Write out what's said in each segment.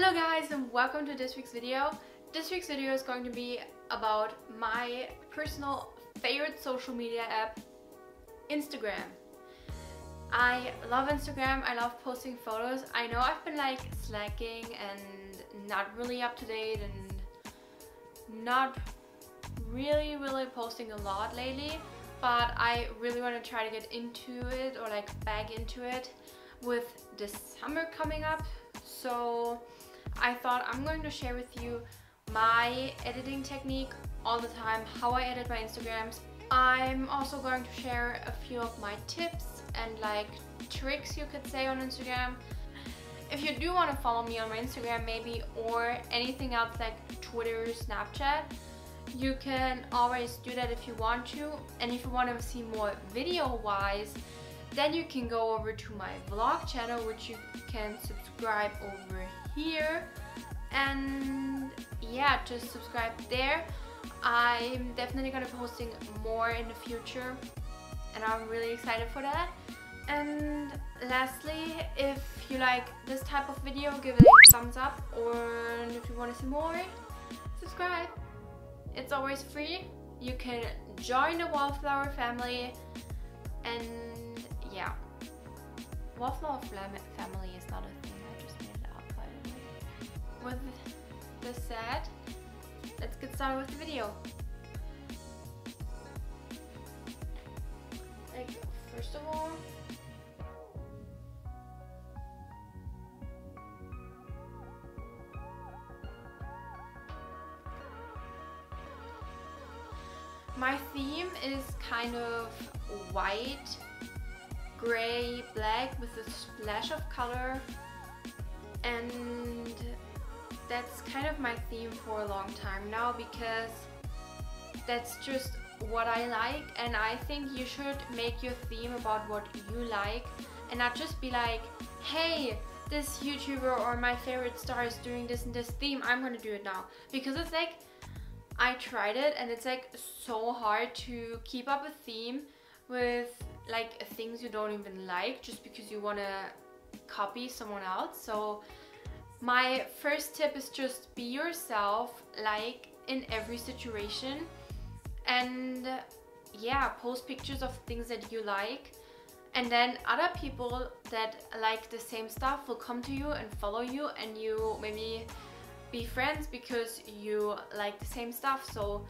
Hello guys and welcome to this week's video. This week's video is going to be about my personal favorite social media app, Instagram. I love Instagram, I love posting photos. I know I've been like slacking and not really up to date and not really really posting a lot lately but I really want to try to get into it or like back into it with the summer coming up so I thought I'm going to share with you my editing technique all the time how I edit my Instagrams. I'm also going to share a few of my tips and like tricks you could say on Instagram. If you do want to follow me on my Instagram maybe or anything else like Twitter, Snapchat you can always do that if you want to. And if you want to see more video wise then you can go over to my vlog channel which you can subscribe over here. And yeah just subscribe there. I'm definitely gonna be posting more in the future and I'm really excited for that. And lastly if you like this type of video give it a thumbs up or if you want to see more subscribe. It's always free. You can join the Wallflower family and yeah. Wallflower family is not a thing, With this said, let's get started with the video. Like, first of all, My theme is kind of white, gray, black with a splash of color. And that's kind of my theme for a long time now because that's just what I like and I think you should make your theme about what you like and not just be like hey this YouTuber or my favorite star is doing this and this theme I'm gonna do it now because it's like I tried it and it's like so hard to keep up a theme with like things you don't even like just because you want to copy someone else. So my first tip is just be yourself like in every situation. And yeah, post pictures of things that you like. And then other people that like the same stuff will come to you and follow you and you maybe be friends because you like the same stuff. So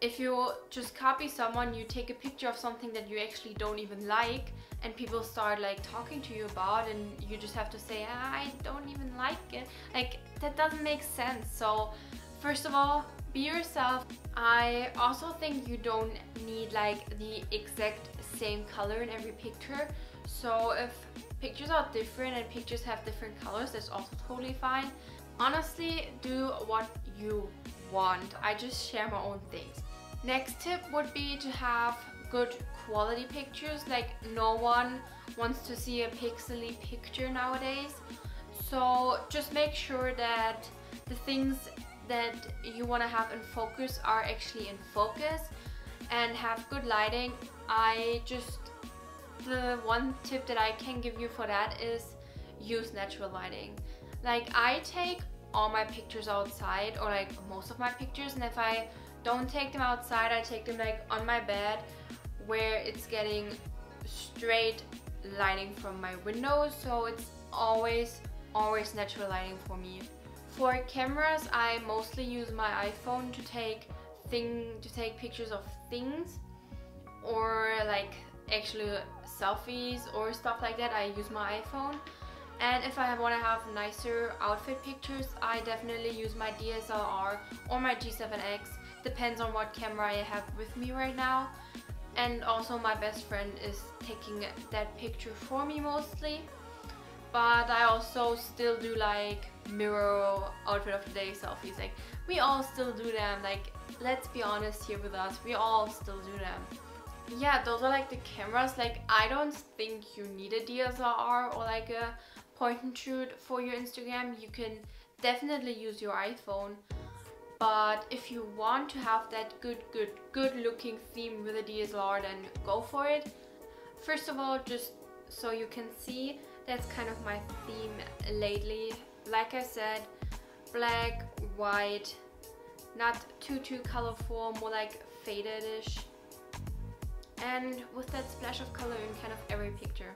if you just copy someone you take a picture of something that you actually don't even like and people start like talking to you about and you just have to say ah, I don't even like it. Like that doesn't make sense. So first of all be yourself. I also think you don't need like the exact same color in every picture. So if pictures are different and pictures have different colors that's also totally fine. Honestly do what you want. I just share my own things next tip would be to have good quality pictures. Like no one wants to see a pixely picture nowadays. So just make sure that the things that you want to have in focus are actually in focus and have good lighting. I just the one tip that I can give you for that is use natural lighting. Like I take all my pictures outside or like most of my pictures and if I don't take them outside I take them like on my bed where it's getting straight lighting from my window so it's always always natural lighting for me. For cameras I mostly use my iPhone to take thing to take pictures of things or like actually selfies or stuff like that I use my iPhone and if I want to have nicer outfit pictures, I definitely use my DSLR or my G7X. Depends on what camera I have with me right now. And also my best friend is taking that picture for me mostly. But I also still do like mirror outfit of the day selfies. Like we all still do them. Like let's be honest here with us. We all still do them yeah those are like the cameras like i don't think you need a dslr or like a point and shoot for your Instagram, you can definitely use your iPhone. But if you want to have that good, good, good looking theme with a DSLR, then go for it. First of all, just so you can see, that's kind of my theme lately like I said, black, white, not too too colorful, more like faded-ish. And with that splash of color in kind of every picture.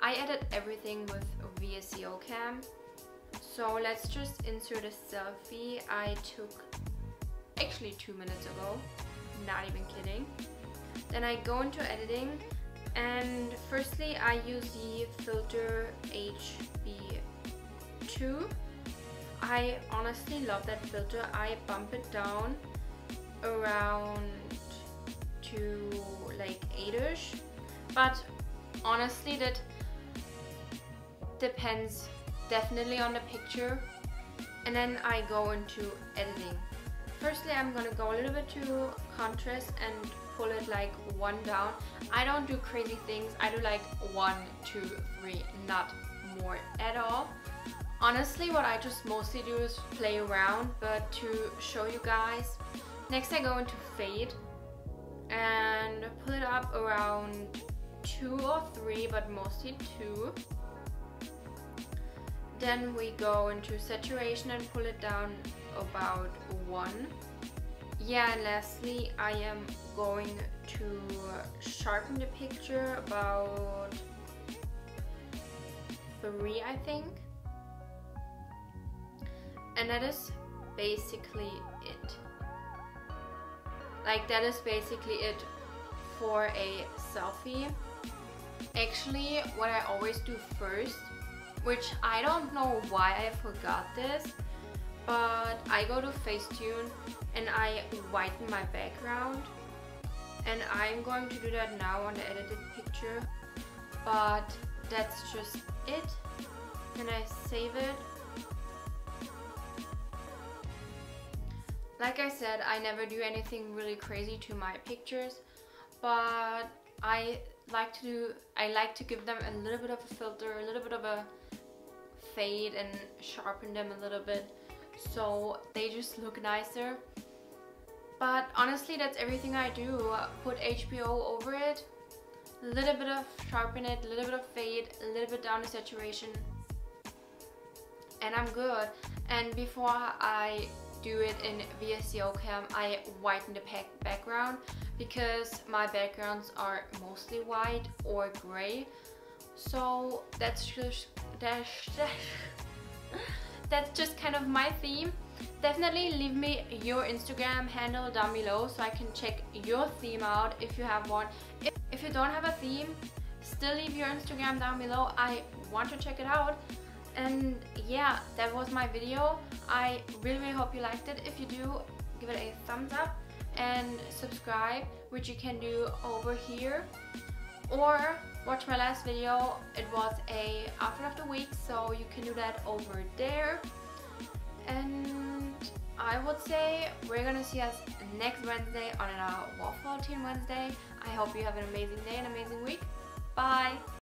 I edit everything with VSCO cam. So let's just insert a selfie I took actually two minutes ago. Not even kidding. Then I go into editing and firstly I use the filter HB2 I honestly love that filter I bump it down around to like 8ish but honestly that depends definitely on the picture and then I go into editing firstly I'm gonna go a little bit to contrast and pull it like one down. I don't do crazy things. I do like one, two, three, not more at all. Honestly, what I just mostly do is play around, but to show you guys. Next I go into fade and pull it up around two or three, but mostly two. Then we go into saturation and pull it down about one. Yeah, and lastly, I am going to sharpen the picture about three, I think. And that is basically it. Like that is basically it for a selfie. Actually, what I always do first, which I don't know why I forgot this, but I go to Facetune and I whiten my background. And I'm going to do that now on the edited picture but that's just it. And I save it? Like I said I never do anything really crazy to my pictures but I like to do I like to give them a little bit of a filter a little bit of a fade and sharpen them a little bit so they just look nicer. But honestly, that's everything I do. Put HBO over it, a little bit of sharpen it, a little bit of fade, a little bit down the saturation, and I'm good. And before I do it in VSCO cam, I whiten the background because my backgrounds are mostly white or gray. So that's just that's, that's just kind of my theme. Definitely leave me your Instagram handle down below so I can check your theme out if you have one. If, if you don't have a theme, still leave your Instagram down below. I want to check it out. And yeah, that was my video. I really, really hope you liked it. If you do, give it a thumbs up and subscribe, which you can do over here. Or watch my last video. It was a outfit of the week, so you can do that over there. And I would say we're gonna see us next Wednesday on our Wallflower Teen Wednesday. I hope you have an amazing day, an amazing week. Bye!